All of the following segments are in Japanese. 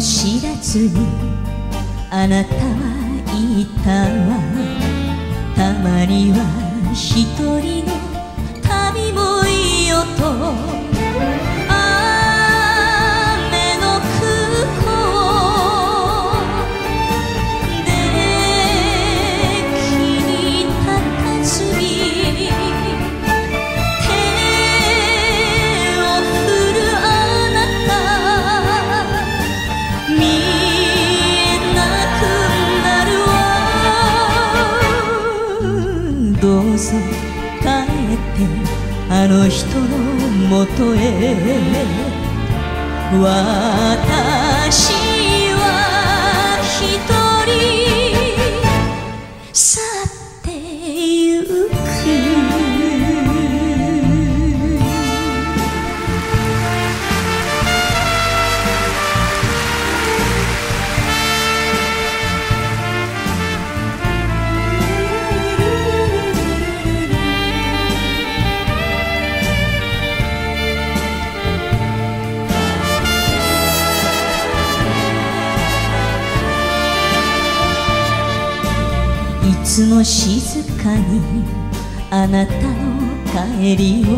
知らずにあなたは言ったわ。たまには一人の旅もいいよと。もへ。私つも静かにあなたの帰りを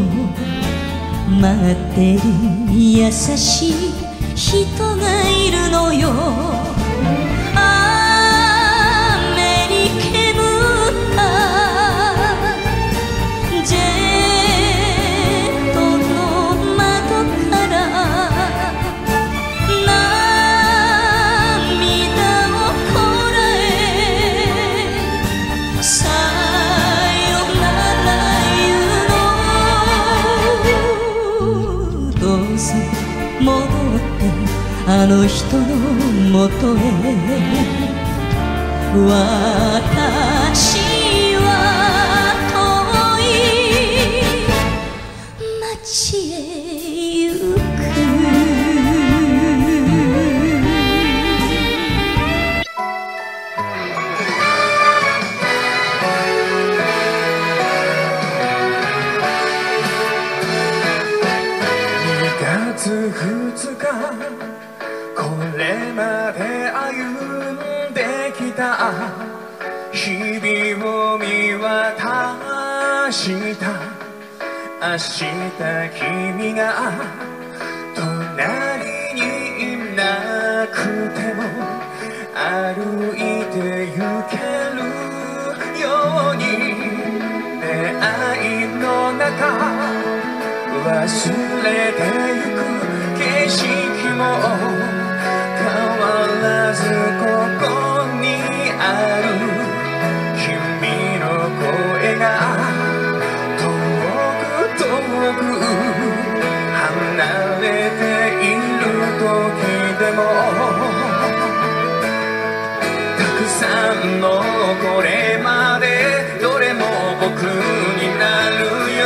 待ってる。優しい人がいるのよ。の人のもとへ。明日君が隣にいなくても歩いて行けるように出会いの中忘れてゆく景色も変わらずここも。たくさんのこれまでどれも僕になるよ。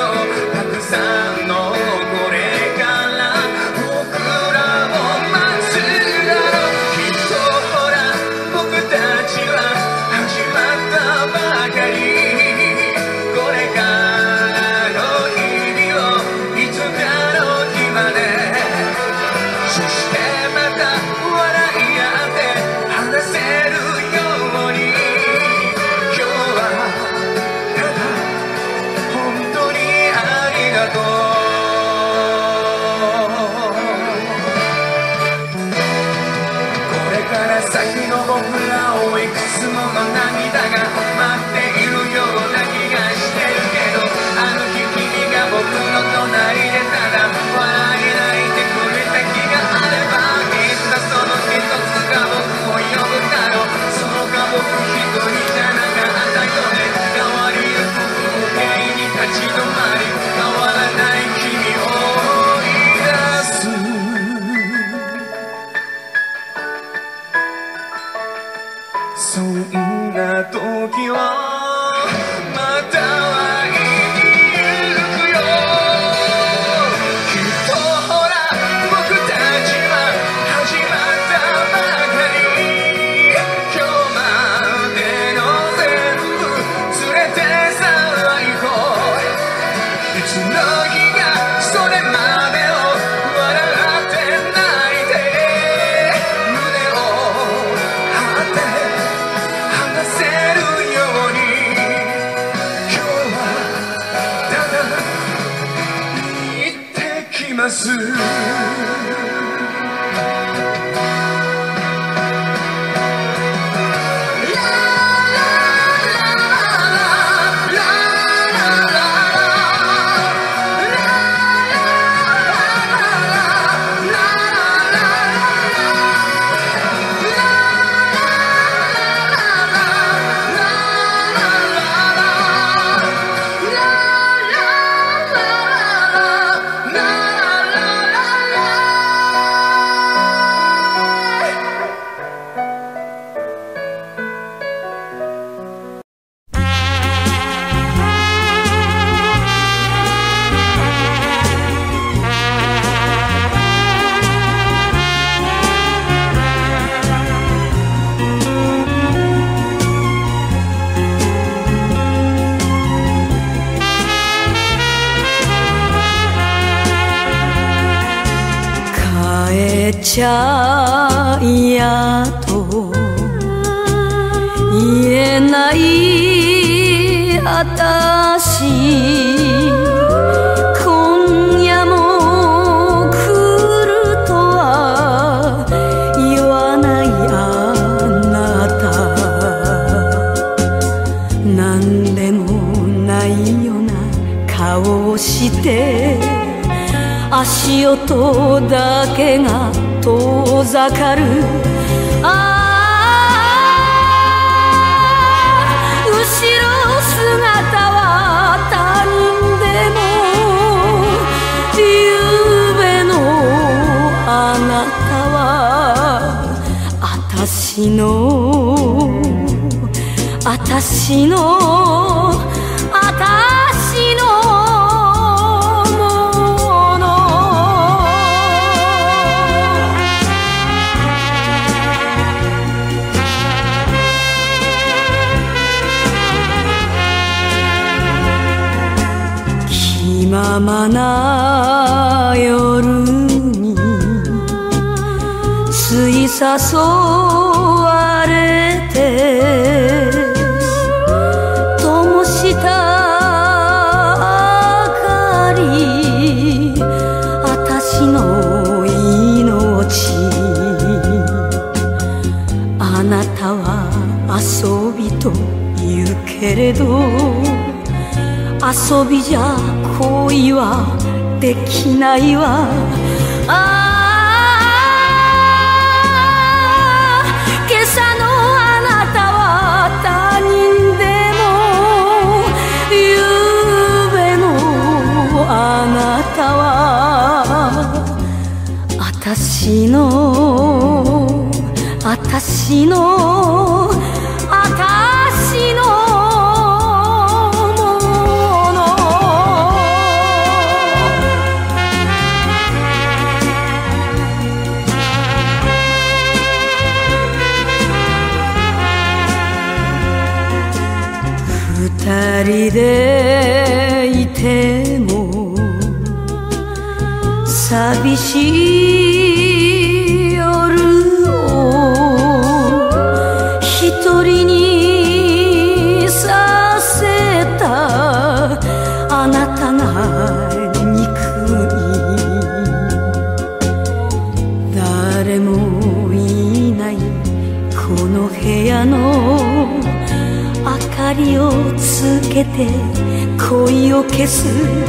帰っちゃいやと。言えないあたし今夜も来るとは言わないあなた。なんでもないような顔をして足音だけがかる。ああ後ろ姿は他人でも。ゆうべのあなたはあたしのあたしのあたしの誘われて灯した明かりあたしの命。あなたは遊びと言うけれど遊びじゃ恋はできないわ。私の恋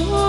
your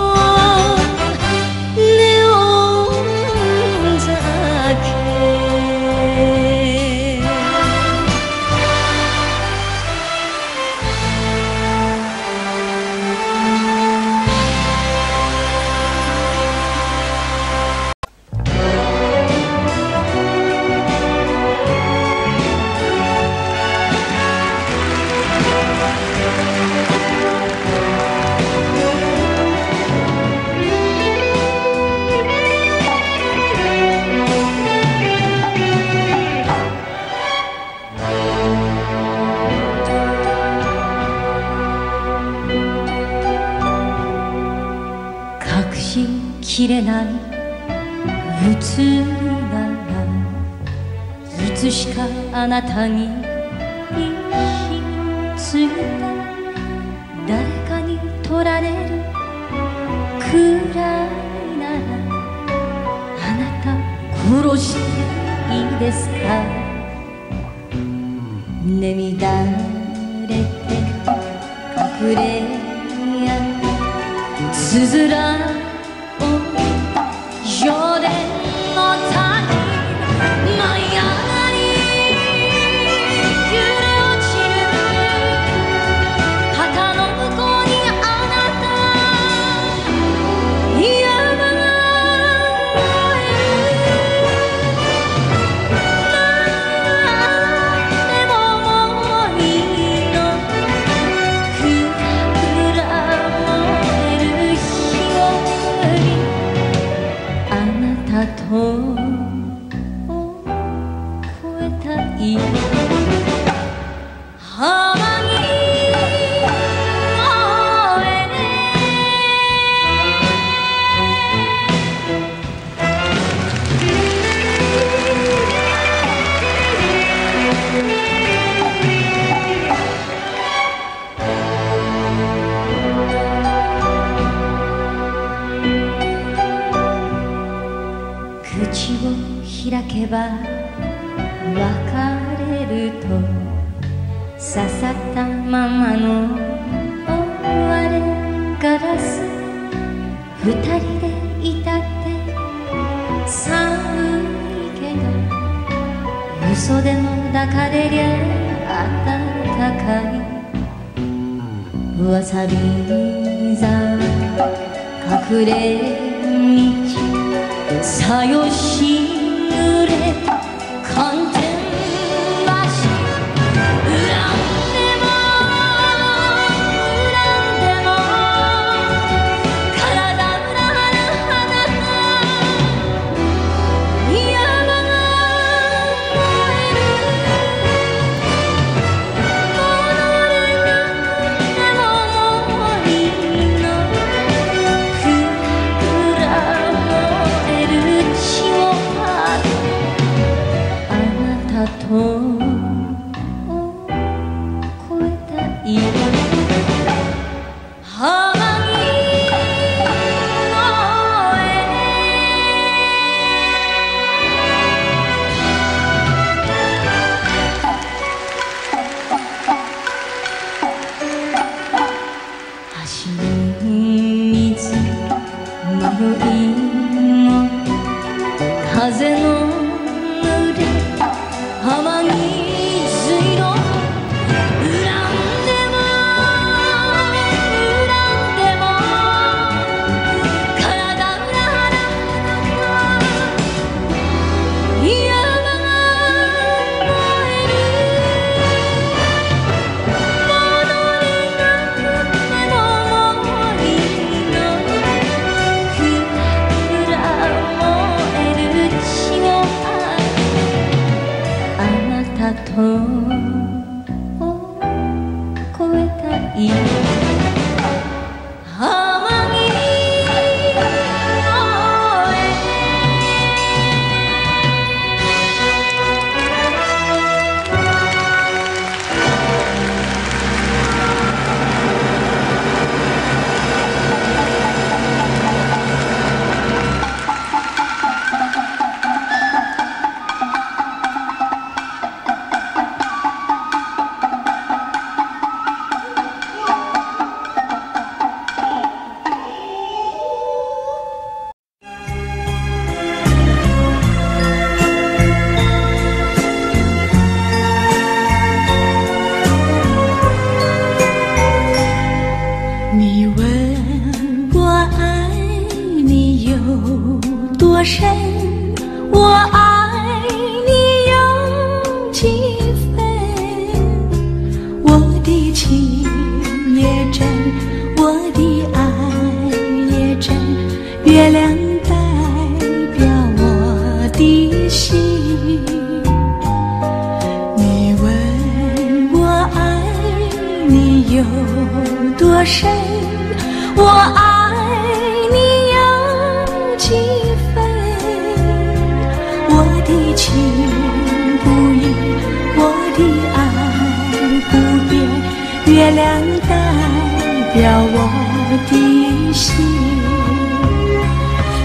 心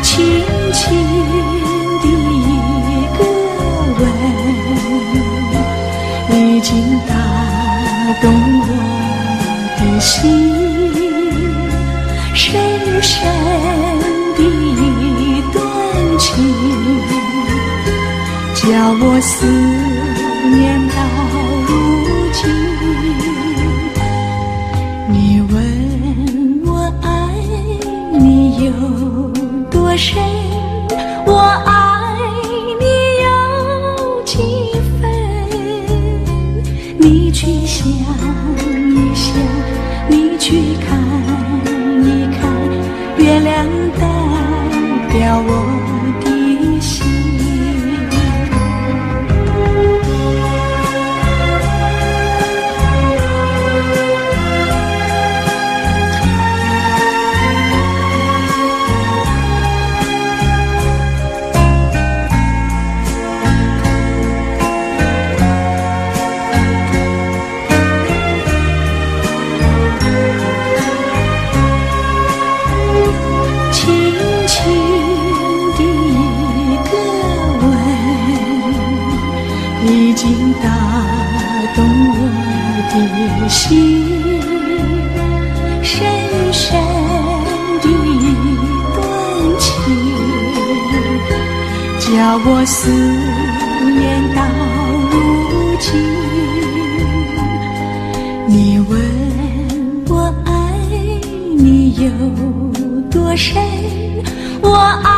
轻轻的一个吻已经打动我的心。深深的一段情叫我思念我思念到如今你问我爱你有多深我爱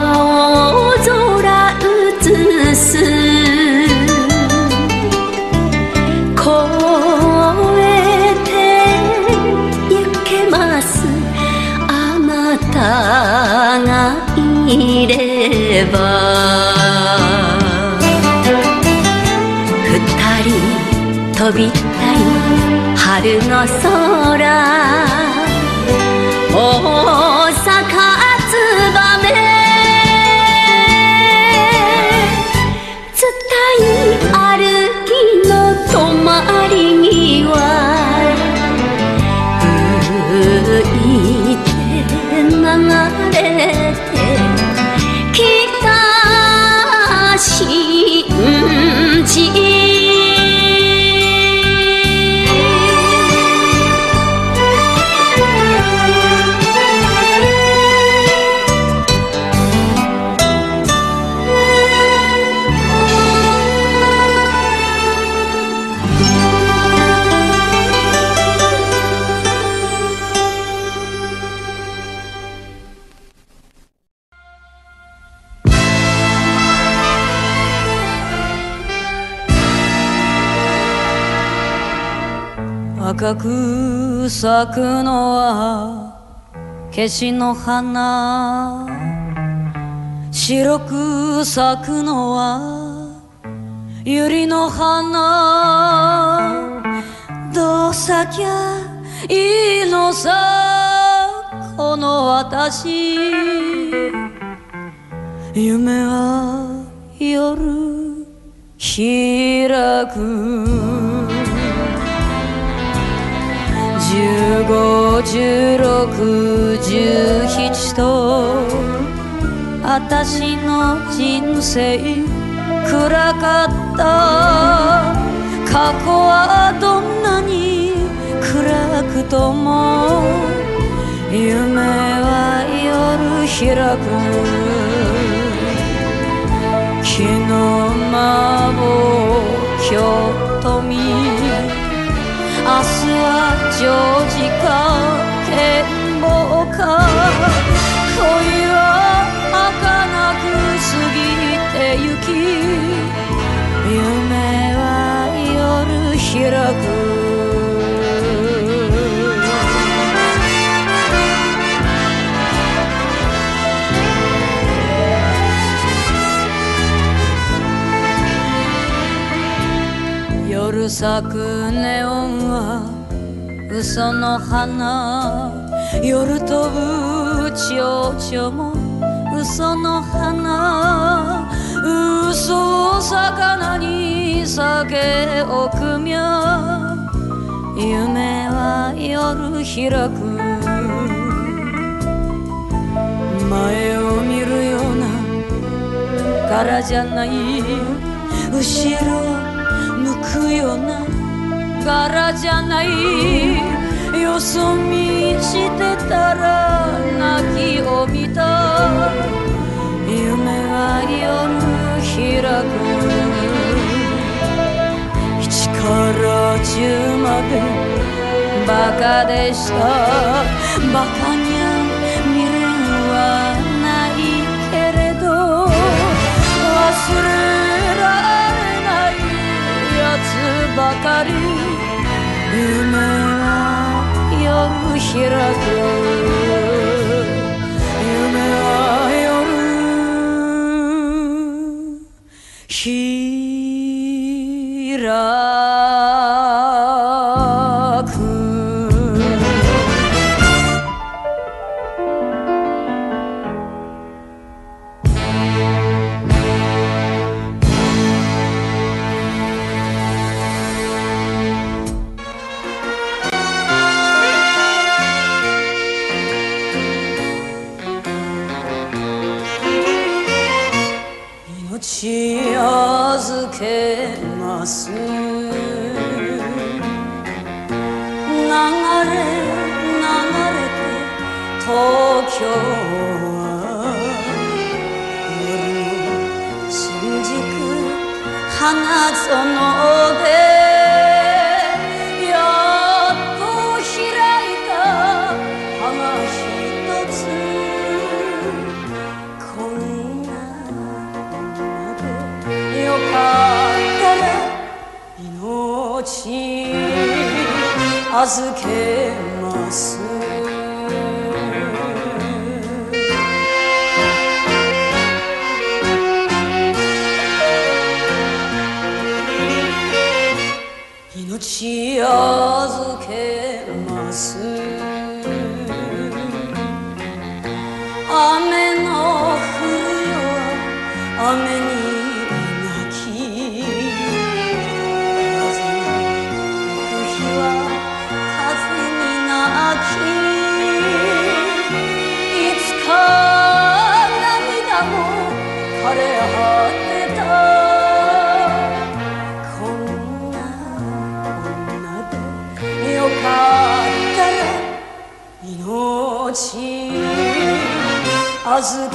青空映す。越えてゆけます。あなたがいれば二人飛びたい春の空咲くのは消しの花。白く咲くのは百合の花。どう咲きゃいいのさ。この私。夢は夜開く。151617と私の人生暗かった過去はどんなに暗くとも夢は夜開く昨日まぼ今日とみ明日はジョージか剣謀か。恋は儚く過ぎてゆき。夢は夜開く。咲くネオンは嘘の花夜飛ぶ蝶々も嘘の花嘘を魚に酒を汲みゃ。夢は夜開く。前を見るような柄じゃない後ろくような柄じゃない。よそ見してたら泣きを見た。夢は夜開く一から十までバカでした。バカにばかり。夢は夜開く。夢は夜。開く Bazı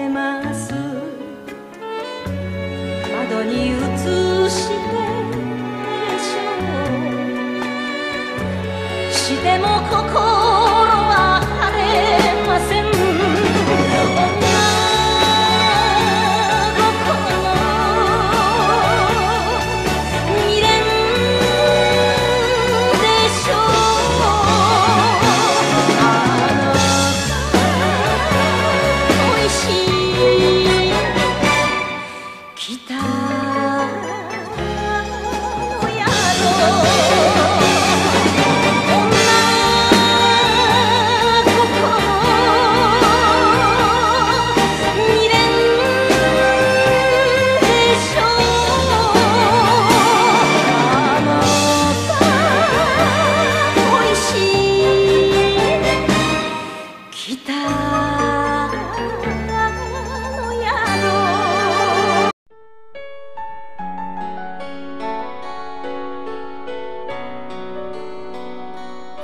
てます。窓に映してでしょう。しても心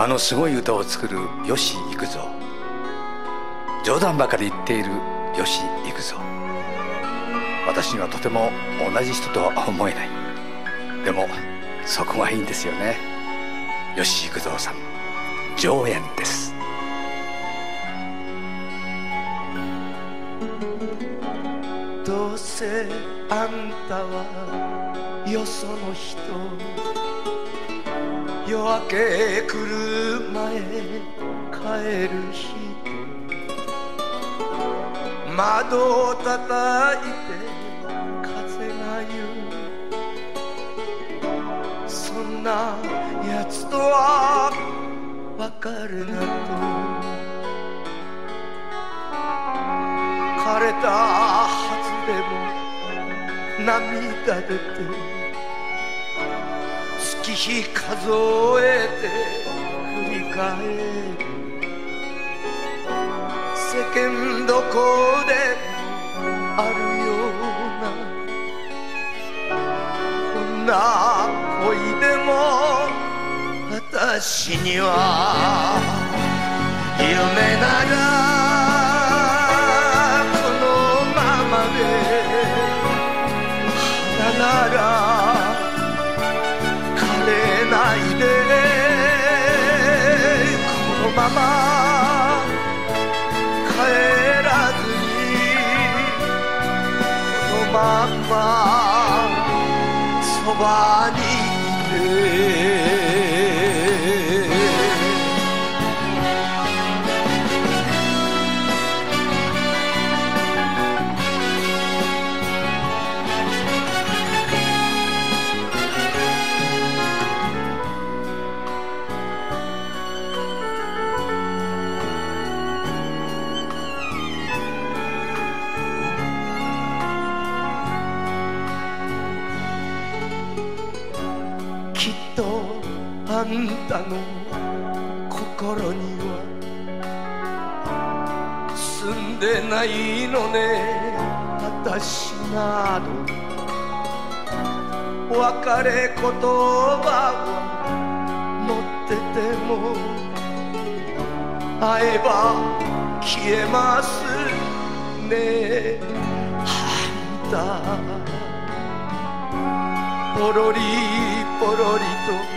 あのすごい歌を作る吉幾三冗談ばかり言っている吉幾三私にはとても同じ人とは思えない。でもそこがいいんですよね。吉幾三さん。上演です。どうせあんたはよその人。夜明け来る前帰る人窓を叩いて風が言うそんなやつとは別れなと枯れたはずでも涙出て日数えて振り返る世間どこであるようなこんな恋でも私には夢ならこのままで花なられないでこのまま帰らずにこのまんまそばにんたの心には住んでないのね。私など別れ言葉を持ってても会えば消えますね。あんたポロリポロリと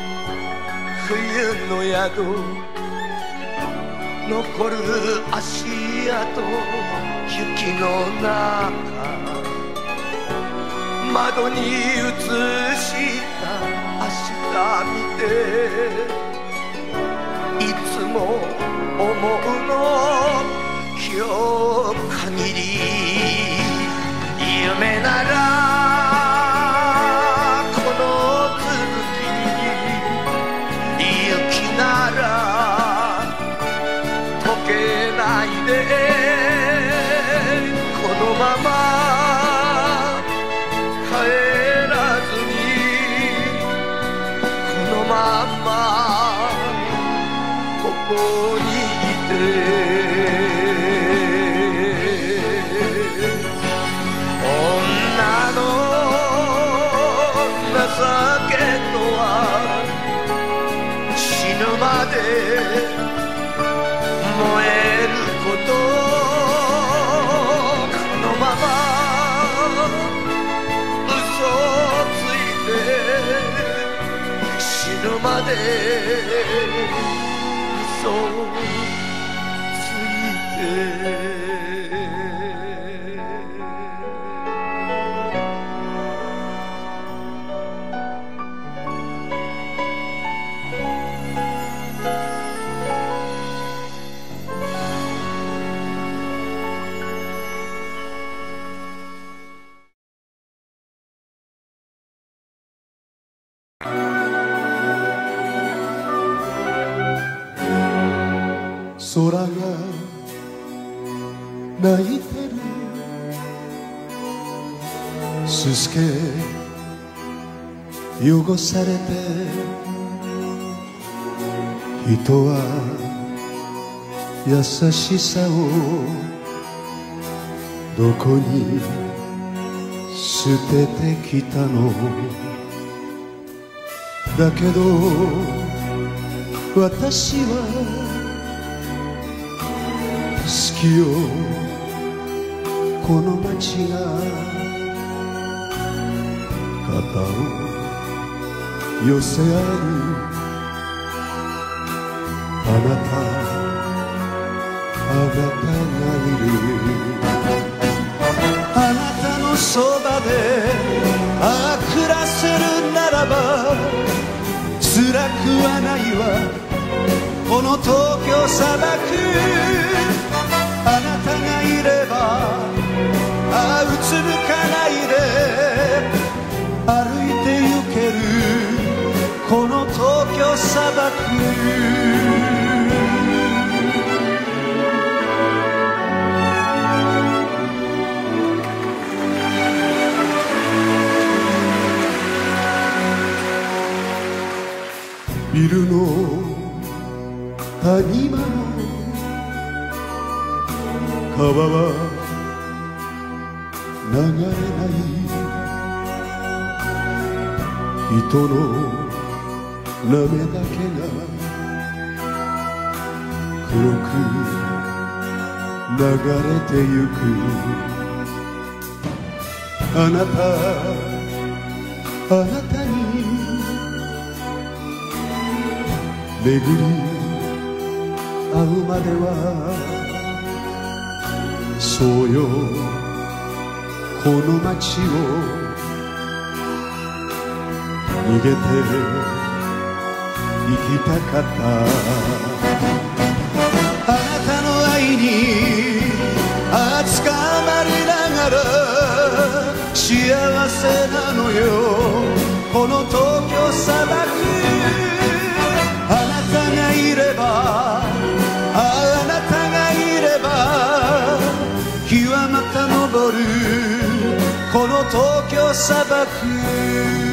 冬の宿残る足跡雪の中窓に映した明日見ていつも思うの今日限り夢ならですすけ汚されて人は優しさをどこに捨ててきたの。だけど私は好きよ。この街が肩を寄せ合えるあなたあなたがいる。あなたのそばでああ暮らせるならば辛くはないわ。この東京砂漠あなたがいればああうつむかないで。歩いて行けるこの東京砂漠ビルの谷間の川は流れない人の涙だけが黒く流れてゆく。あなたあなたに。巡り会うまではそうよ。この街を逃げて行きたかった。あなたの愛に熱かまりながら幸せなのよ。この東京砂漠。あなたがいればああなたがいれば日はまた昇る。この東京砂漠。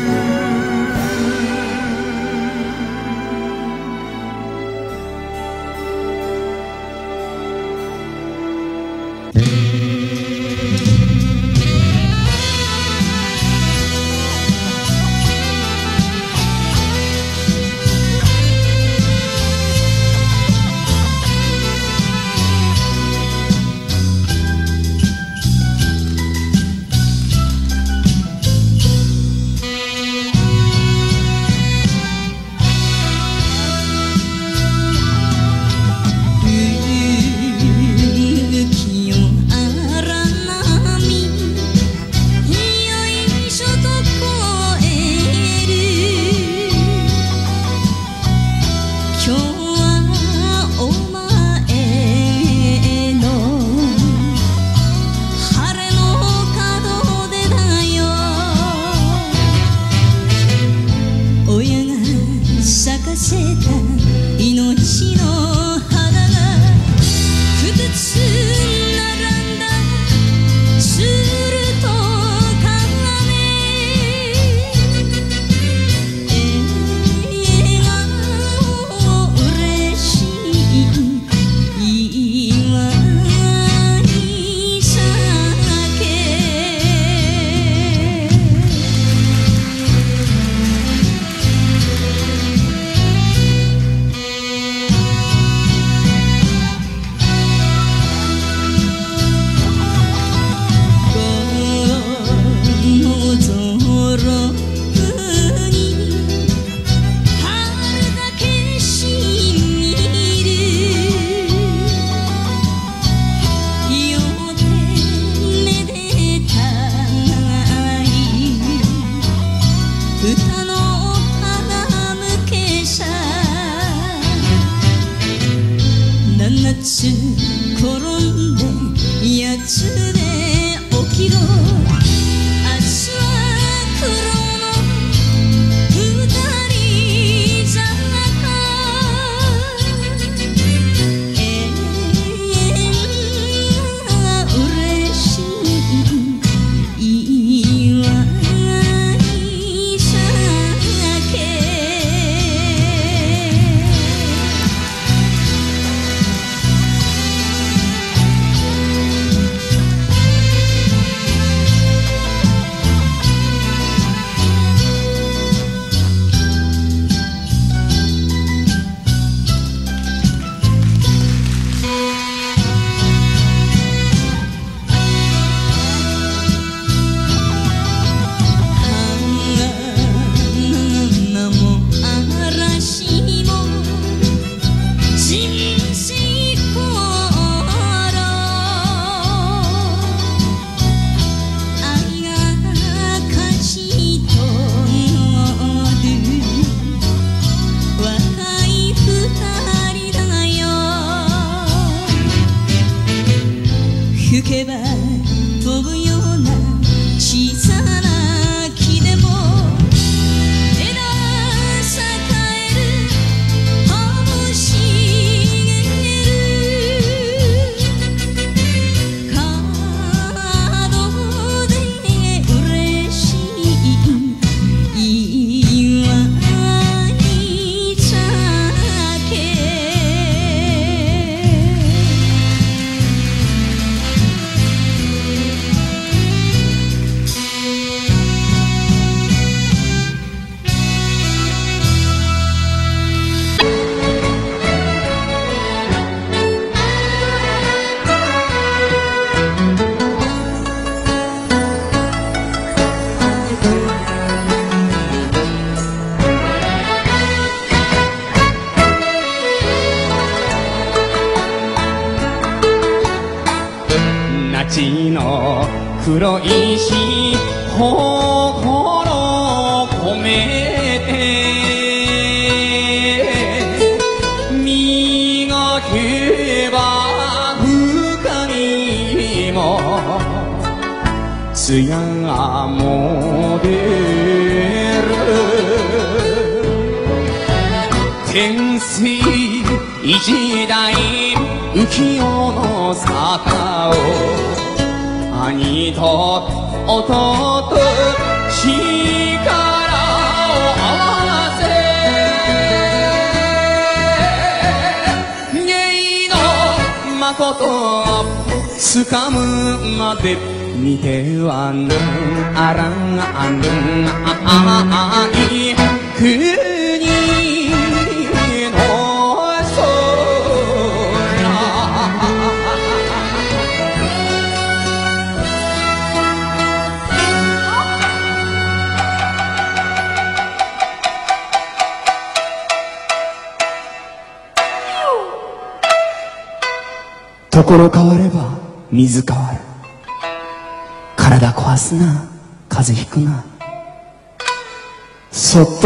吹け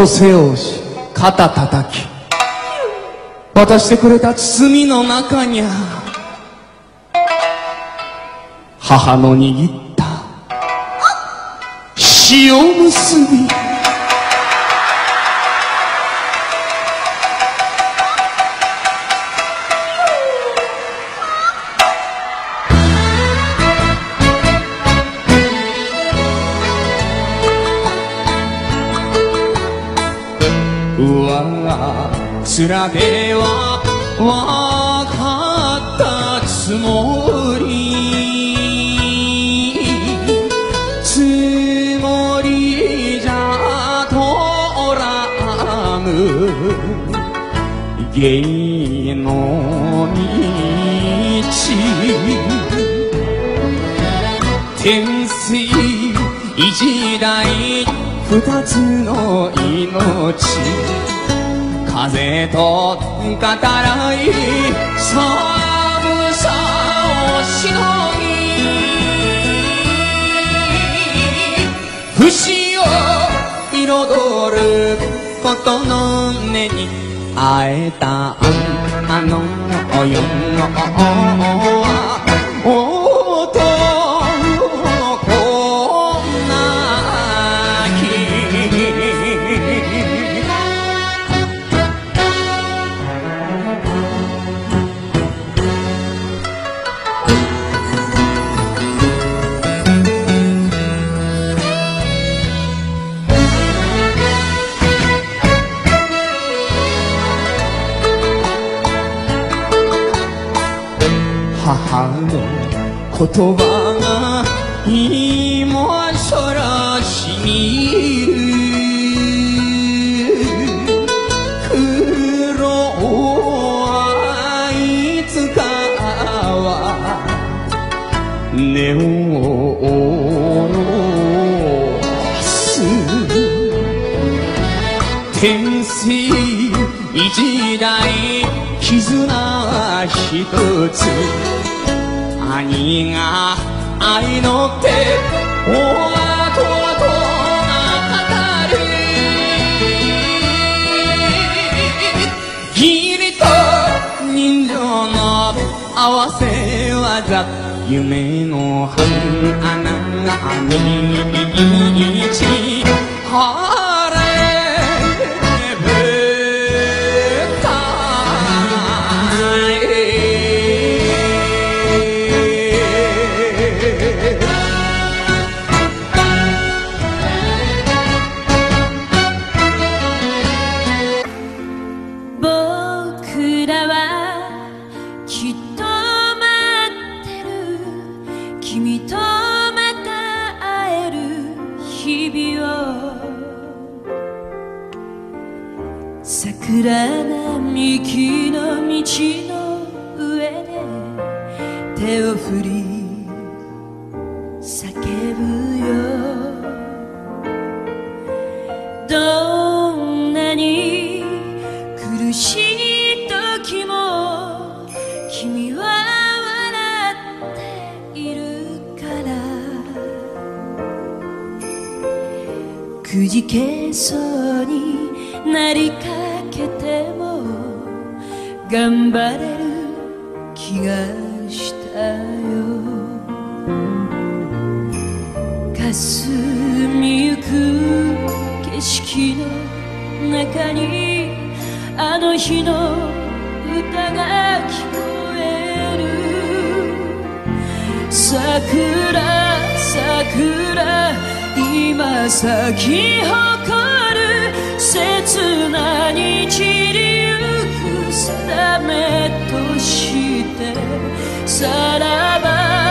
と背を押し肩叩き。渡してくれた包みの中にゃ母の握った塩結び。うわ面ではわかったつもりつもりじゃ通らぬ芸の道天水一代二つの命風と語らい寒さをしのぎ節を彩ることの根に会えた。あの世の言葉が今さらしみる。苦労はいつかは根を下す天性一代絆一つ兄が愛の手弟が語る。義理と人情の合わせ技夢の花が道晴れどんなに苦しい時も君は笑っているから。くじけそうになりかけても頑張れる気が中にあの日の歌が聞こえる。桜桜今咲き誇る。切なに散りゆく定めとしてさらば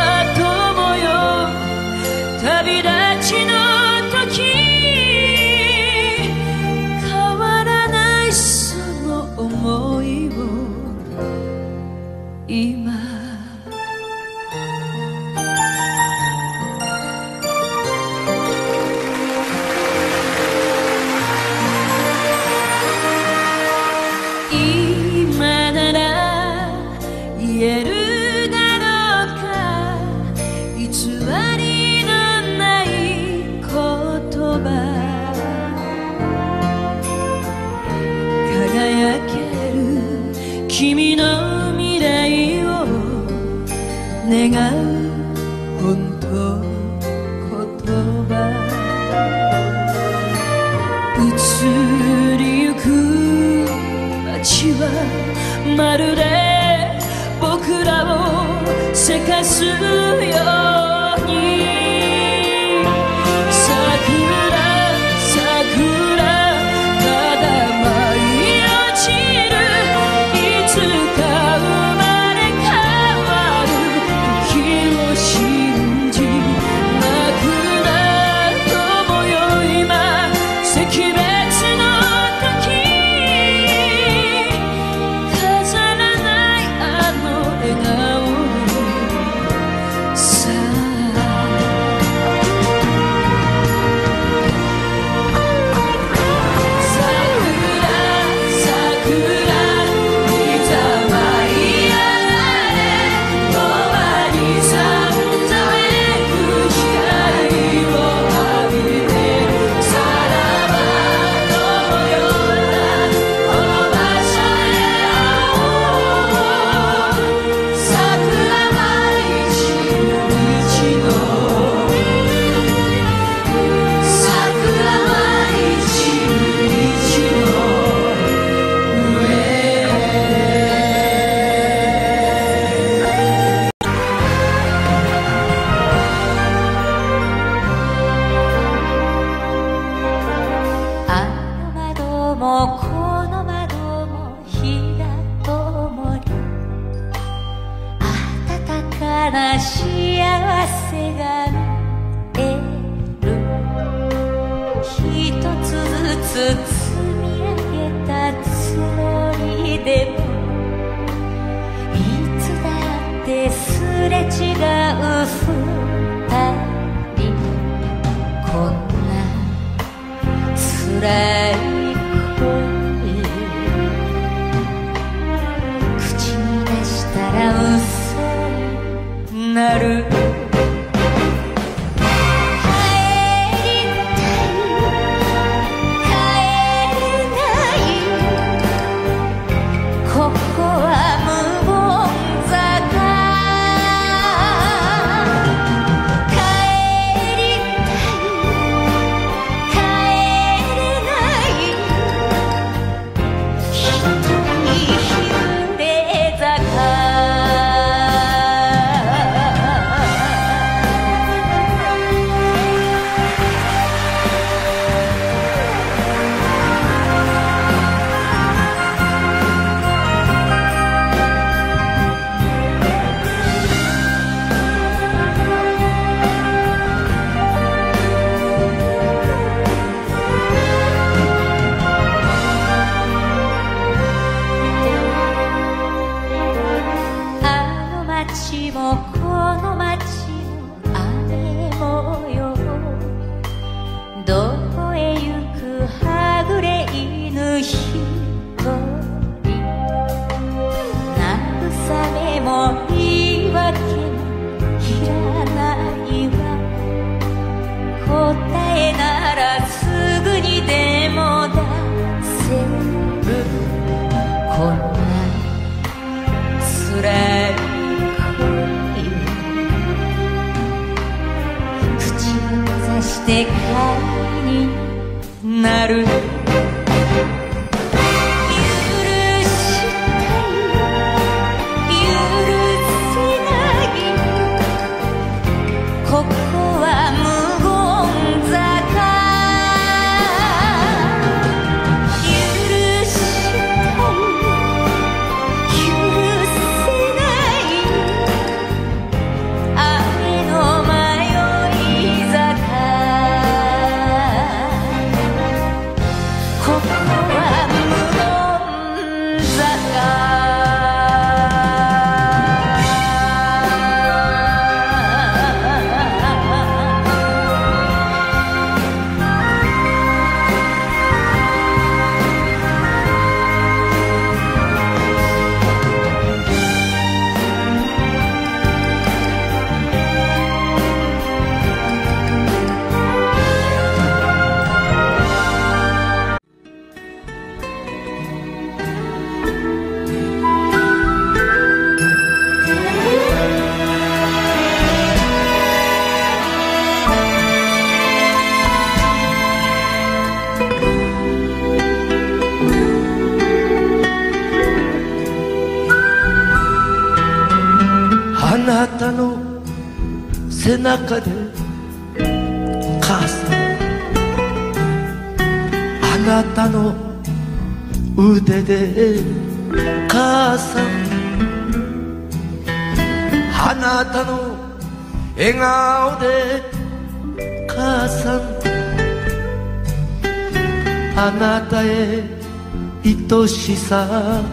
としさ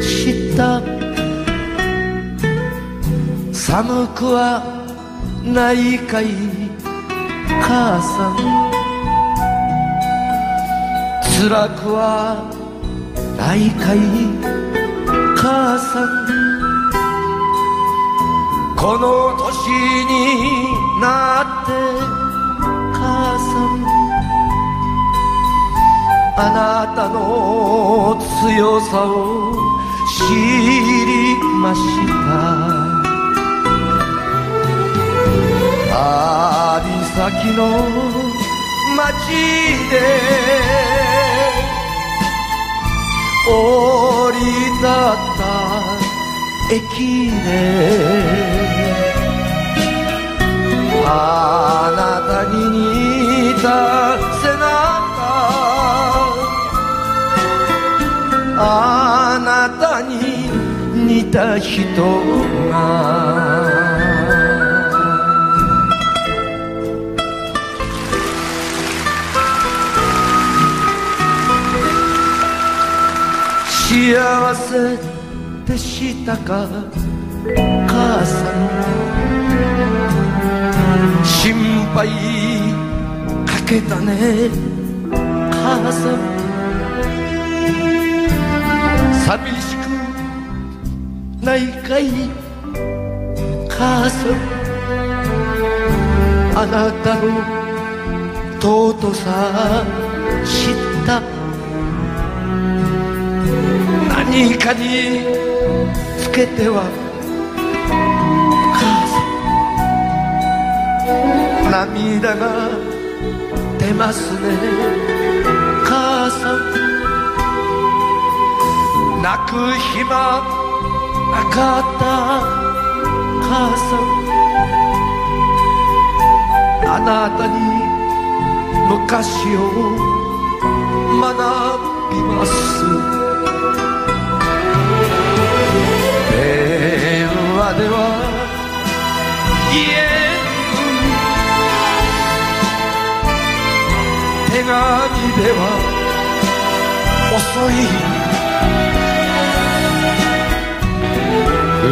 した。寒くはないかい母さん。辛くはないかい母さん。この年になあなたの強さを知りました。旅先の街で降り立った駅で。あなたに似たた人が。幸せでしたか母さん。心配かけたね母さん。くないかい母さんあなたの尊さ知った。何かにつけては。母さん涙が出ますね。母さん泣く暇なかった母さんあなたに昔を学びます。電話では言えぬ手紙では遅い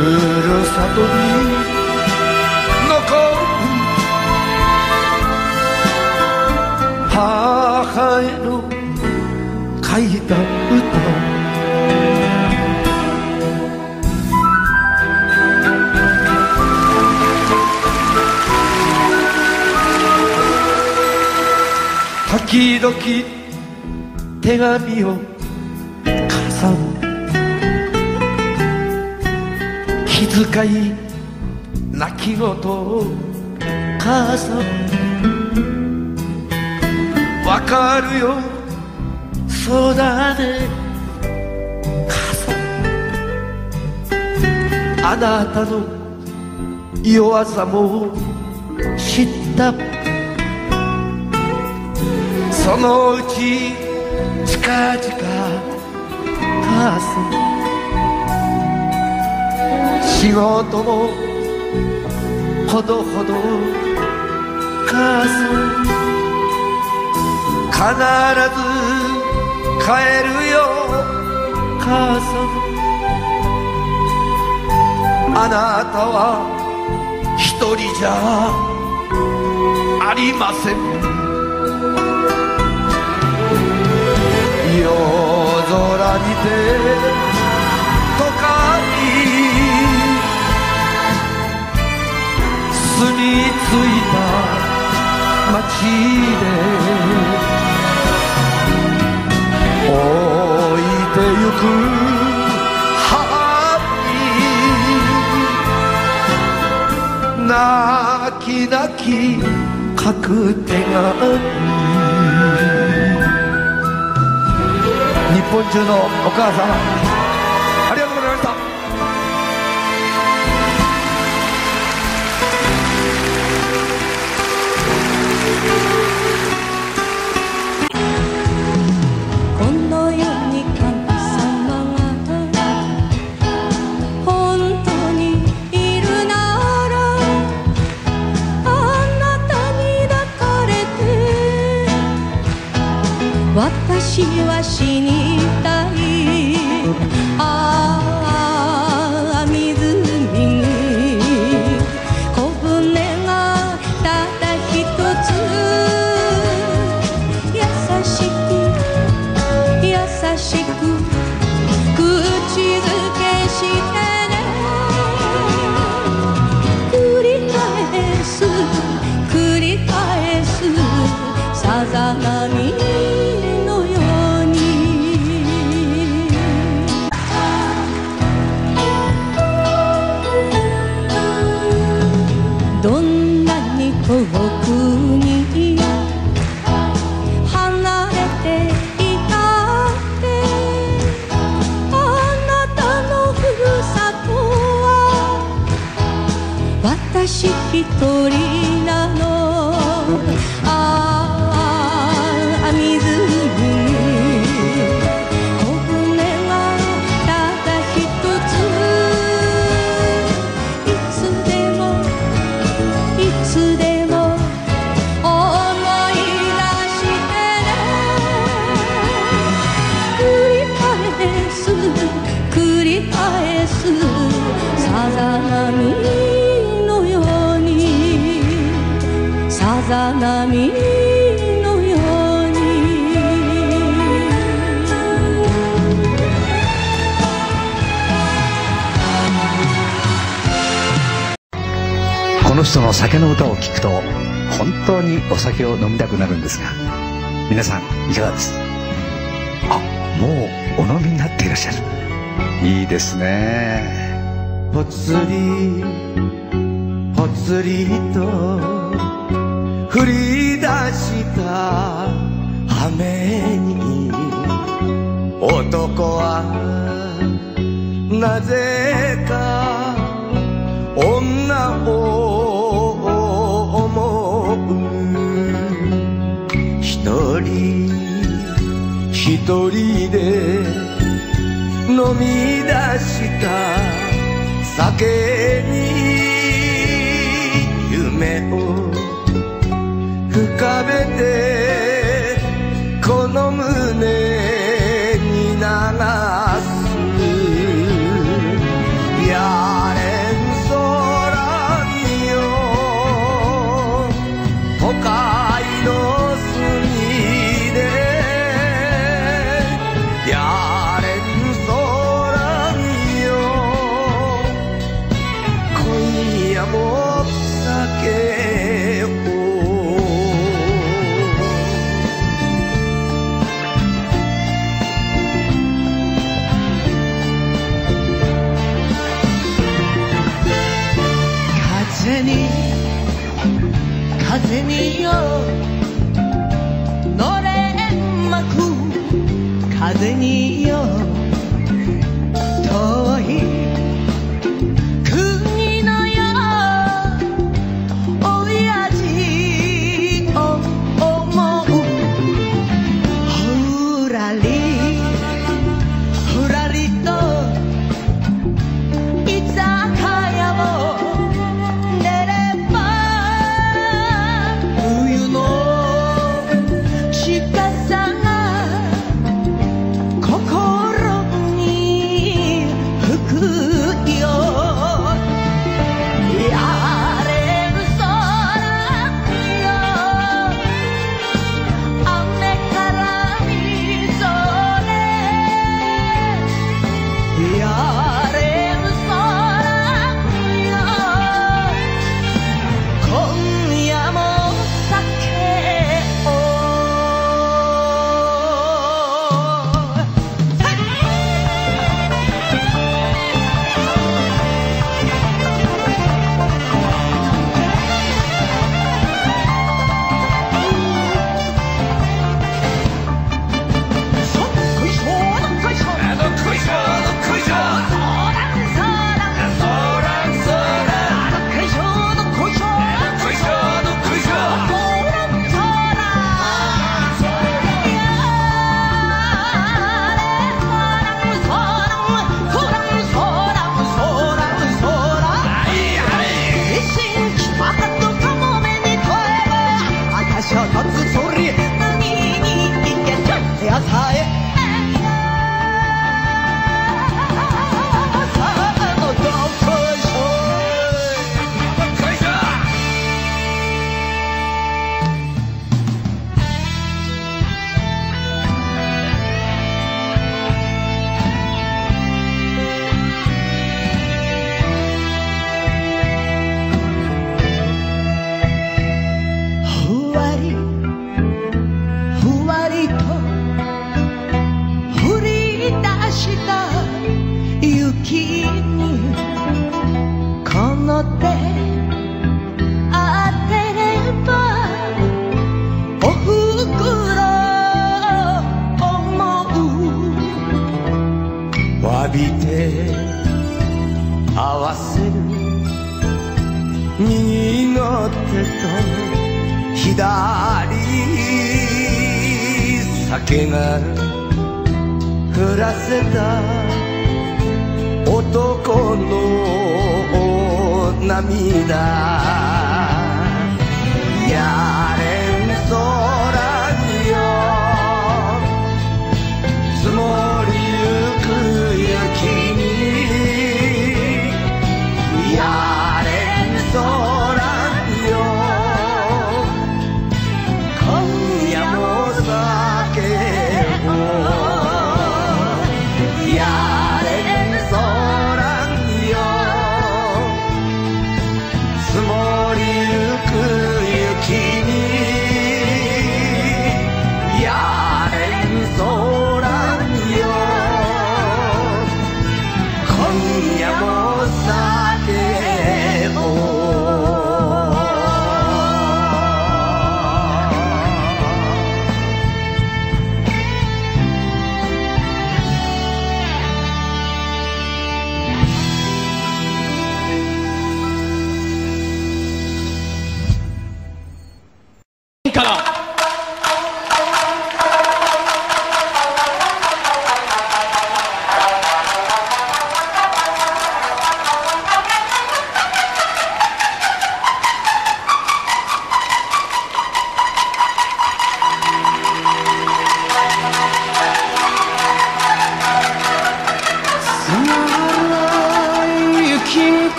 るさとに残る母への書いた歌時々手紙を遣い泣き言を母さん。わかるよ。そうだね。母さん。あなたの弱さも知った。そのうち近々母さん。仕事もほどほど母さん。必ず帰るよ母さん。あなたは一人じゃありません。夜空にて住み着いた街で置いてゆく母に泣き泣き書く手紙日本中のお母様私は死に酒の歌を聴くと本当にお酒を飲みたくなるんですが皆さんいかがです？あもうお飲みになっていらっしゃる。いいですね。ぽつりぽつりと降り出した雨に男はなぜか女を一人で飲み出した酒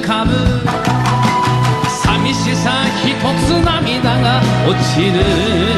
浮かぶ。寂しさ一つ涙が落ちる。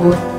我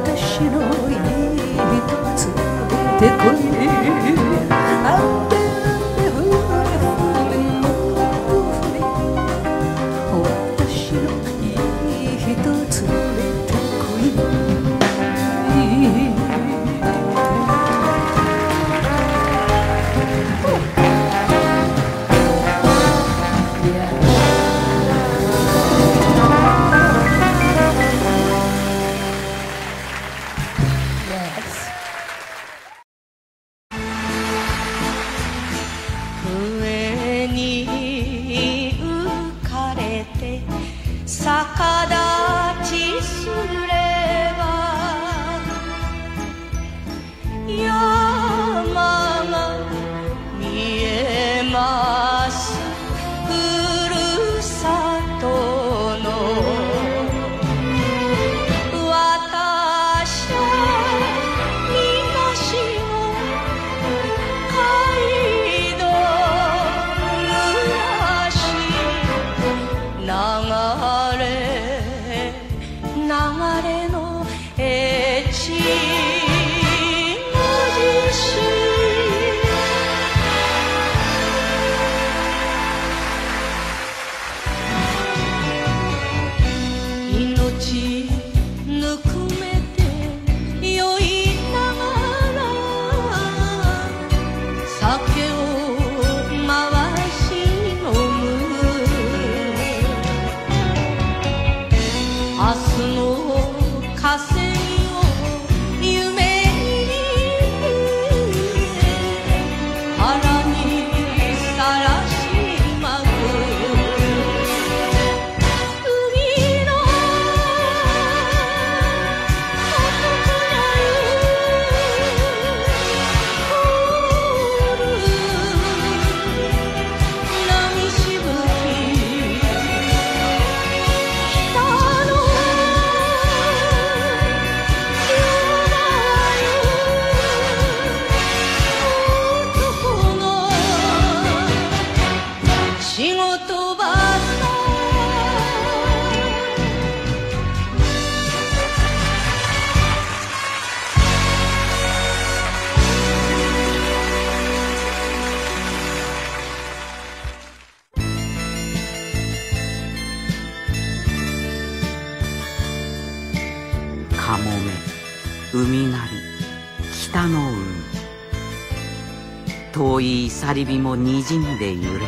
火もにじんで揺れて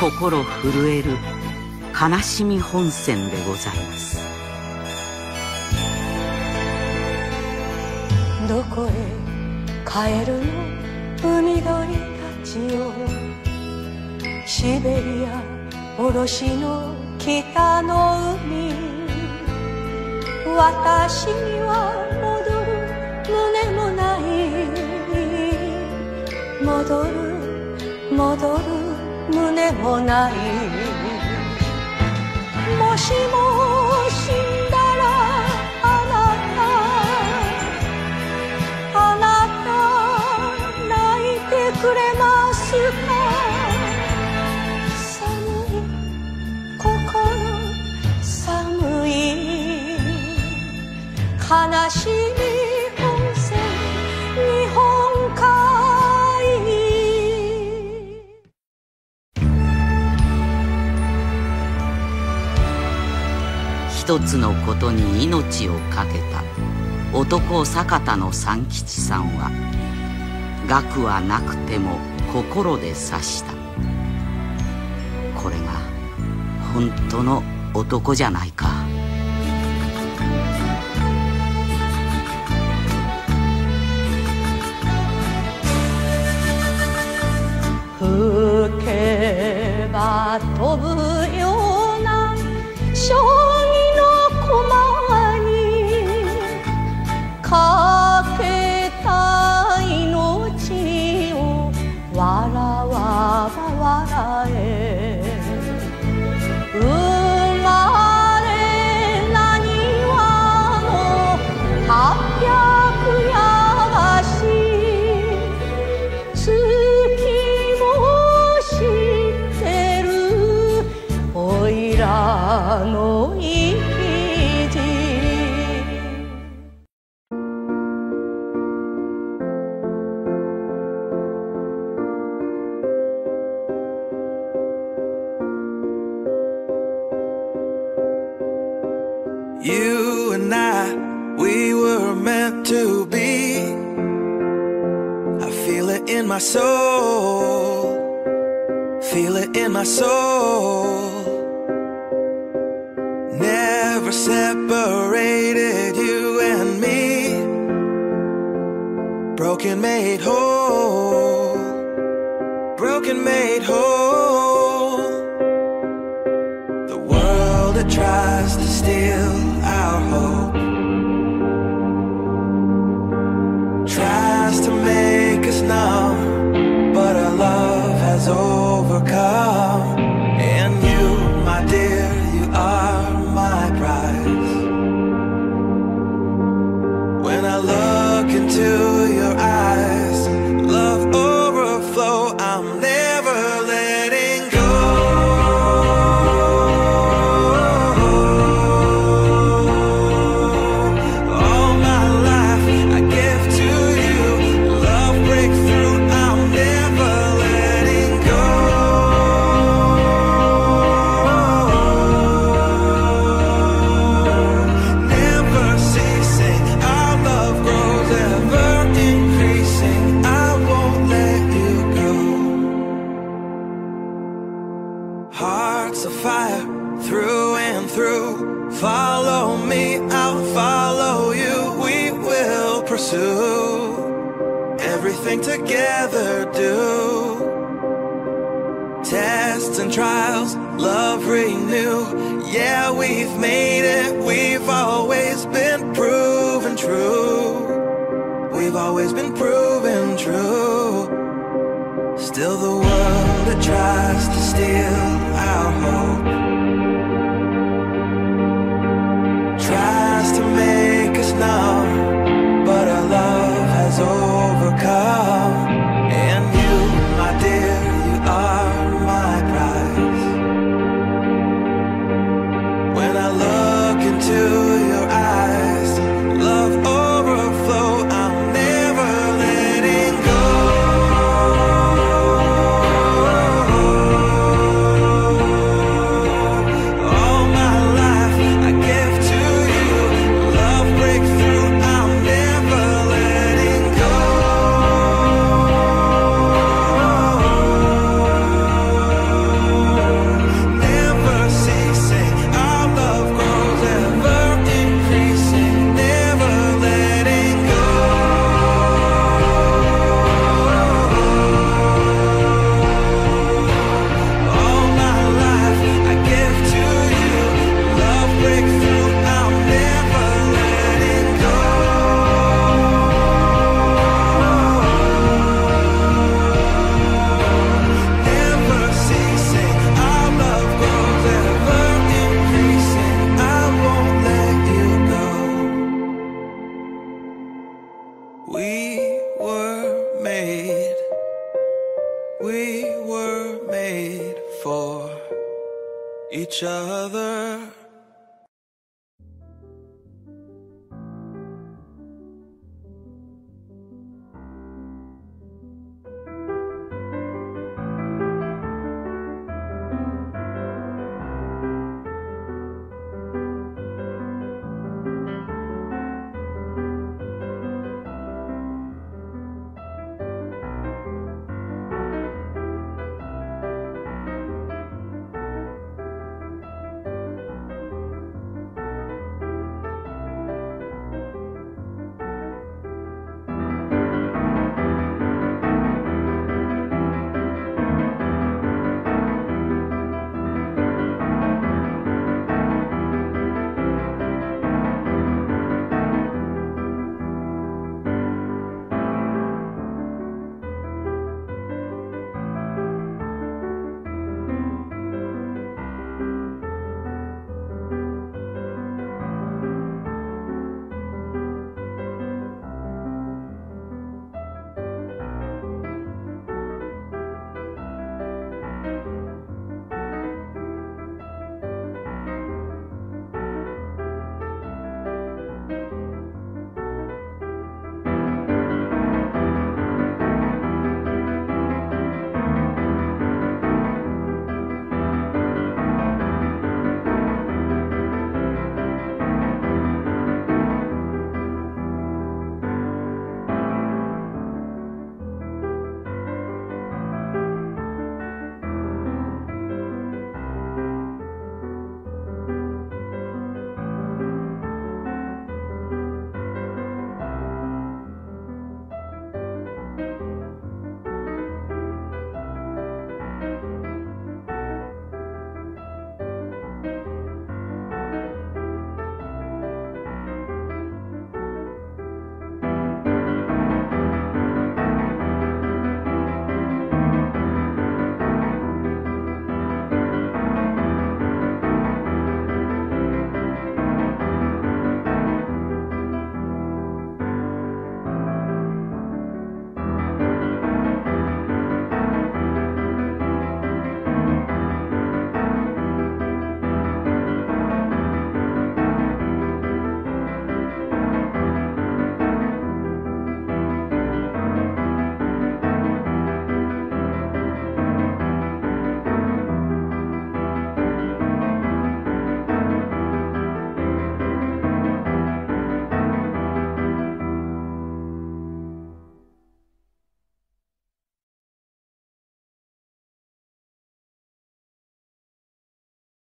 心震える悲しみ本線でございます。どこへ帰るの海鳥たちよシベリア卸の北の海。私には戻る。胸戻る戻る胸もない。もしも死んだらあなたあなた泣いてくれますか？寒い心寒い。悲しい。一つのことに命を懸けた。男坂田の三吉さんは額はなくても心で刺した。これが本当の男じゃないか。吹けば飛ぶような my soul. Never separated you and me. Broken made whole. Broken made whole. The world that tries to steal our hope. Tries to make us numb.